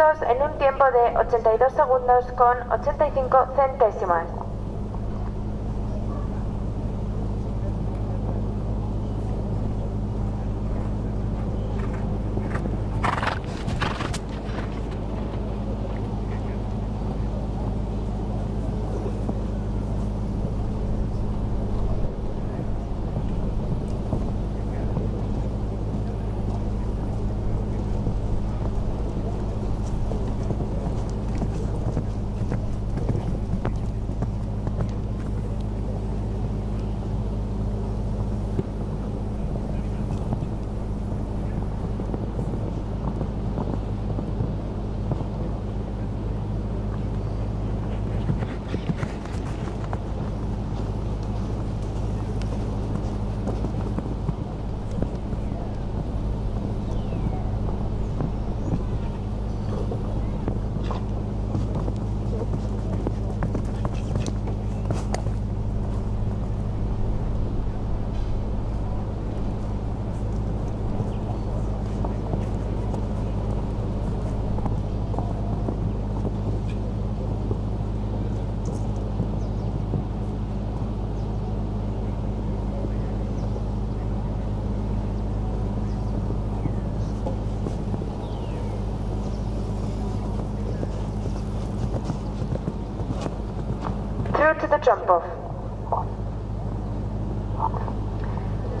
en un tiempo de 82 segundos con 85 centésimas. Through to the jump off.